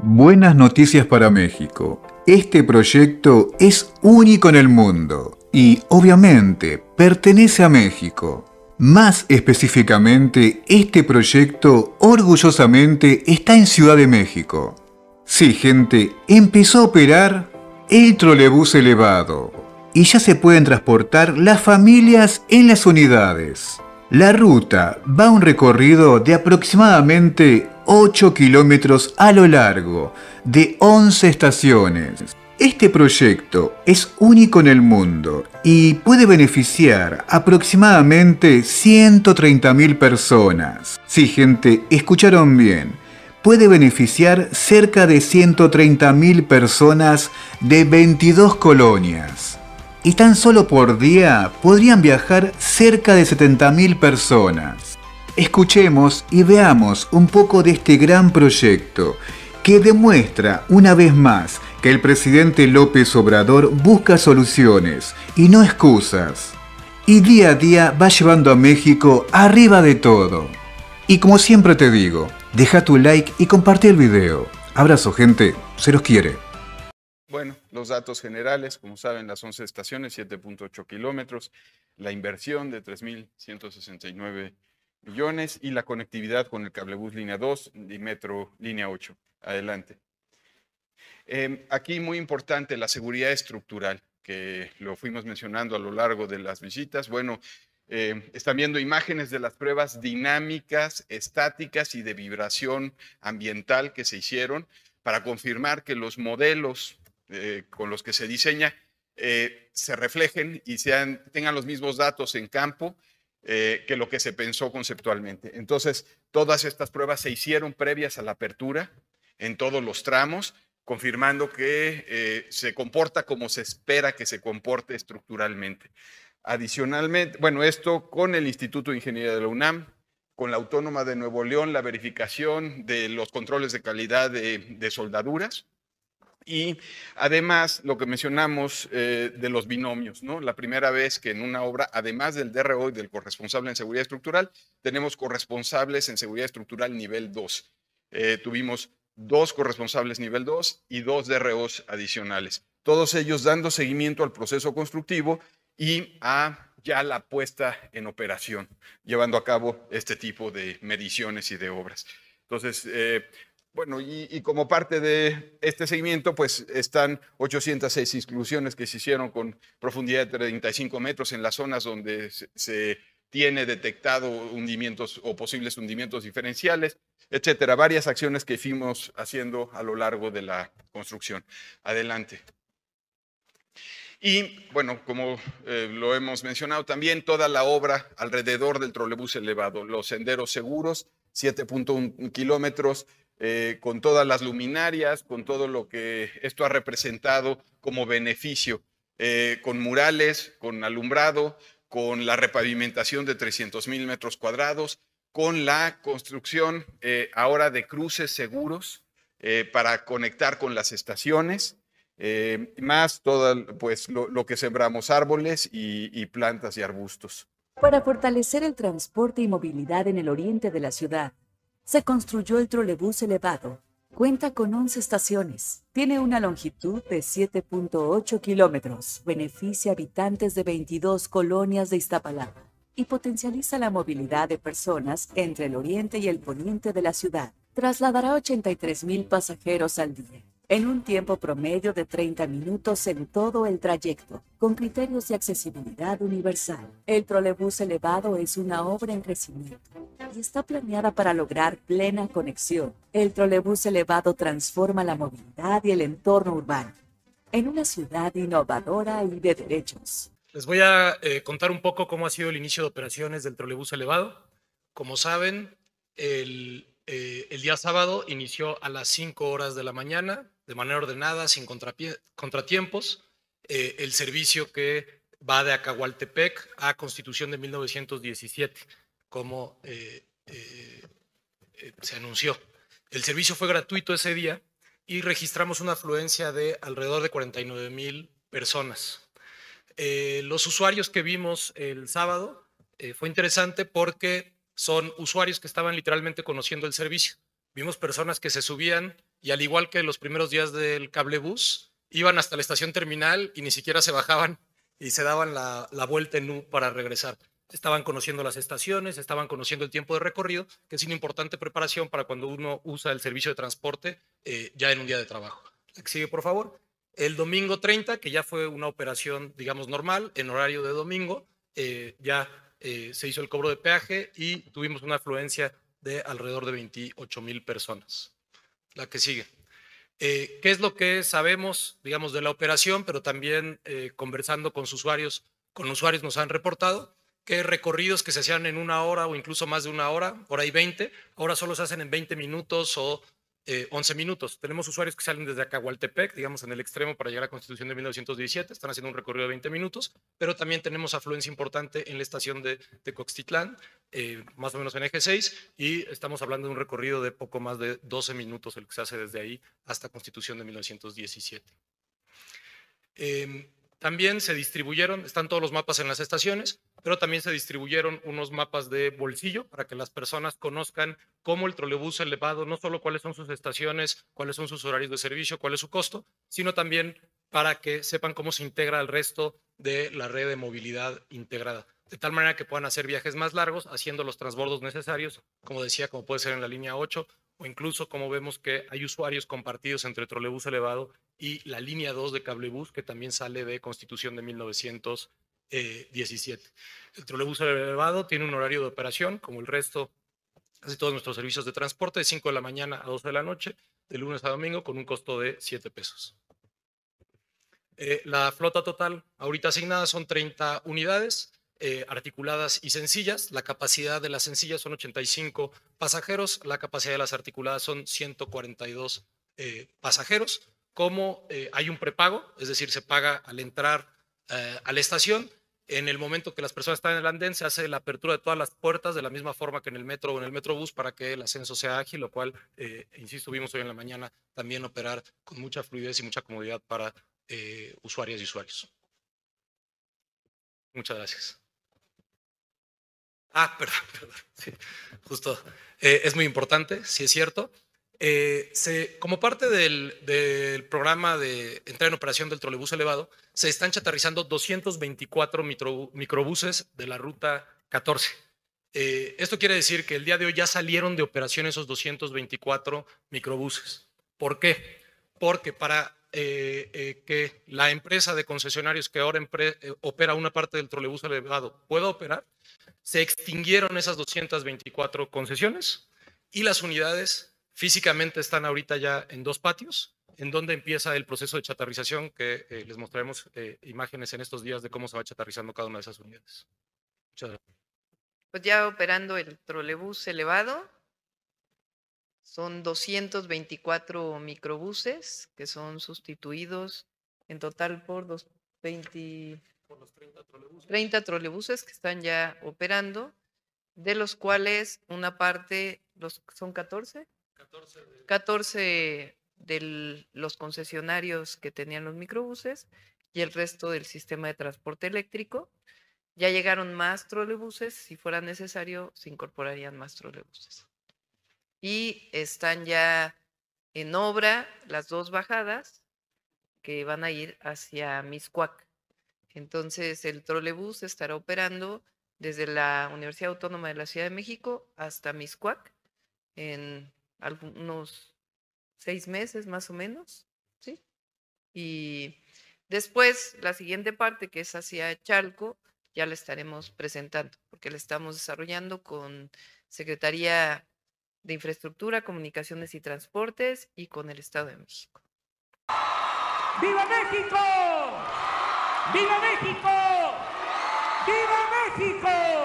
Buenas noticias para México. Este proyecto es único en el mundo y obviamente pertenece a México. Más específicamente, este proyecto orgullosamente está en Ciudad de México. Sí, gente, empezó a operar el trolebús elevado y ya se pueden transportar las familias en las unidades. La ruta va a un recorrido de aproximadamente 8 kilómetros a lo largo, de 11 estaciones. Este proyecto es único en el mundo y puede beneficiar aproximadamente 130.000 personas. Sí, gente, escucharon bien. Puede beneficiar cerca de 130.000 personas de 22 colonias y tan solo por día podrían viajar cerca de 70.000 personas. Escuchemos y veamos un poco de este gran proyecto que demuestra una vez más que el presidente López Obrador busca soluciones y no excusas. Y día a día va llevando a México arriba de todo. Y como siempre te digo, deja tu like y comparte el video. Abrazo gente, se los quiere. Bueno, los datos generales, como saben, las 11 estaciones, 7.8 kilómetros, la inversión de 3.169 millones y la conectividad con el cablebús línea 2 y metro línea 8. Adelante. Em, aquí muy importante la seguridad estructural, que lo fuimos mencionando a lo largo de las visitas. Bueno, em, están viendo imágenes de las pruebas dinámicas, estáticas y de vibración ambiental que se hicieron para confirmar que los modelos eh, con los que se diseña eh, se reflejen y tengan los mismos datos en campo eh, que lo que se pensó conceptualmente. Entonces, todas estas pruebas se hicieron previas a la apertura en todos los tramos, confirmando que se comporta como se espera que se comporte estructuralmente. Adicionalmente, bueno, esto con el Instituto de Ingeniería de la UNAM, con la Autónoma de Nuevo León, la verificación de los controles de calidad de soldaduras, y además lo que mencionamos eh, de los binomios, ¿no? La primera vez que en una obra, además del DRO y del corresponsable en seguridad estructural, tenemos corresponsables en seguridad estructural nivel 2. Eh, tuvimos dos corresponsables nivel 2 y dos DROs adicionales. Todos ellos dando seguimiento al proceso constructivo y a ya la puesta en operación, llevando a cabo este tipo de mediciones y de obras. Entonces, eh, bueno, y, como parte de este seguimiento, pues están 806 exclusiones que se hicieron con profundidad de 35 metros en las zonas donde se, tiene detectado hundimientos o posibles hundimientos diferenciales, etcétera. Varias acciones que fuimos haciendo a lo largo de la construcción. Adelante. Y bueno, como eh, lo hemos mencionado también, toda la obra alrededor del trolebús elevado, los senderos seguros, 7.1 kilómetros, eh, con todas las luminarias, con todo lo que esto ha representado como beneficio, eh, con murales, con alumbrado, con la repavimentación de 300 mil metros cuadrados, con la construcción eh, ahora de cruces seguros para conectar con las estaciones, más todo pues, lo, que sembramos árboles y plantas y arbustos. Para fortalecer el transporte y movilidad en el oriente de la ciudad, se construyó el trolebús elevado. Cuenta con 11 estaciones. Tiene una longitud de 7.8 kilómetros. Beneficia habitantes de 22 colonias de Iztapalapa y potencializa la movilidad de personas entre el oriente y el poniente de la ciudad. Trasladará 83 mil pasajeros al día en un tiempo promedio de 30 minutos en todo el trayecto, con criterios de accesibilidad universal. El trolebús elevado es una obra en crecimiento y está planeada para lograr plena conexión. El trolebús elevado transforma la movilidad y el entorno urbano en una ciudad innovadora y de derechos. Les voy a eh, contar un poco cómo ha sido el inicio de operaciones del trolebús elevado. Como saben, el, eh, el día sábado inició a las 5 horas de la mañana de manera ordenada, sin contratiempos, eh, el servicio que va de Acahualtepec a Constitución de 1917, como eh, se anunció. El servicio fue gratuito ese día y registramos una afluencia de alrededor de 49 mil personas. los usuarios que vimos el sábado fue interesante porque son usuarios que estaban literalmente conociendo el servicio Vimos personas que se subían y al igual que los primeros días del cablebús, iban hasta la estación terminal y ni siquiera se bajaban y se daban la, vuelta en U para regresar. Estaban conociendo las estaciones, estaban conociendo el tiempo de recorrido, que es una importante preparación para cuando uno usa el servicio de transporte eh, ya en un día de trabajo. sigue, por favor. El domingo 30, que ya fue una operación, digamos, normal, en horario de domingo, eh, ya eh, se hizo el cobro de peaje y tuvimos una afluencia de alrededor de 28 mil personas. La que sigue. Eh, ¿Qué es lo que sabemos, digamos, de la operación? Pero también eh, conversando con usuarios, con usuarios nos han reportado que recorridos que se hacían en una hora o incluso más de una hora, por ahí 20, ahora solo se hacen en 20 minutos o 11 eh, minutos. Tenemos usuarios que salen desde Acahualtepec, digamos en el extremo para llegar a la Constitución de 1917, están haciendo un recorrido de 20 minutos, pero también tenemos afluencia importante en la estación de, Coxtitlán, eh, más o menos en eje 6, y estamos hablando de un recorrido de poco más de 12 minutos, el que se hace desde ahí hasta Constitución de 1917. Em, también se distribuyeron, están todos los mapas en las estaciones, pero también se distribuyeron unos mapas de bolsillo para que las personas conozcan cómo el trolebús elevado, no solo cuáles son sus estaciones, cuáles son sus horarios de servicio, cuál es su costo, sino también para que sepan cómo se integra el resto de la red de movilidad integrada. De tal manera que puedan hacer viajes más largos haciendo los transbordos necesarios, como decía, como puede ser en la línea 8, o incluso como vemos que hay usuarios compartidos entre trolebús elevado y la línea 2 de cablebús, que también sale de Constitución de 1900 17. Eh, el trolebús elevado tiene un horario de operación, como el resto, casi todos nuestros servicios de transporte, de 5 de la mañana a 12 de la noche, de lunes a domingo, con un costo de 7 pesos. Eh, la flota total ahorita asignada son 30 unidades, eh, articuladas y sencillas. La capacidad de las sencillas son 85 pasajeros, la capacidad de las articuladas son 142 pasajeros. Como hay un prepago, es decir, se paga al entrar a la estación, en el momento que las personas están en el andén, se hace la apertura de todas las puertas de la misma forma que en el metro o en el metrobús para que el ascenso sea ágil, lo cual, eh, insisto, vimos hoy en la mañana también operar con mucha fluidez y mucha comodidad para eh, usuarias y usuarios. Muchas gracias. Ah, perdón, perdón. justo. Eh, es muy importante, sí es cierto. Eh, como parte del, programa de entrada en operación del trolebús elevado, se están chatarrizando 224 microbuses de la ruta 14. Eh, esto quiere decir que el día de hoy ya salieron de operación esos 224 microbuses. ¿Por qué? Porque para eh, que la empresa de concesionarios que ahora opera una parte del trolebús elevado pueda operar, se extinguieron esas 224 concesiones y las unidades Físicamente están ahorita ya en dos patios, en donde empieza el proceso de chatarrización, que eh, les mostraremos eh, imágenes en estos días de cómo se va chatarrizando cada una de esas unidades. Muchas gracias. Pues ya operando el trolebús elevado, son 224 microbuses que son sustituidos en total por, los 20, por los 30 trolebuses. 30 trolebuses que están ya operando, de los cuales una parte, los, son 14, 14 de los concesionarios que tenían los microbuses y el resto del sistema de transporte eléctrico. Ya llegaron más trolebuses, si fuera necesario, se incorporarían más trolebuses. Y están ya en obra las dos bajadas que van a ir hacia Miscuac. Entonces, el trolebús estará operando desde la Universidad Autónoma de la Ciudad de México hasta Miscuac en algunos seis meses más o menos, ¿sí? Y después, la siguiente parte, que es hacia Chalco, ya la estaremos presentando, porque la estamos desarrollando con Secretaría de Infraestructura, Comunicaciones y Transportes y con el Estado de México. ¡Viva México! ¡Viva México! ¡Viva México!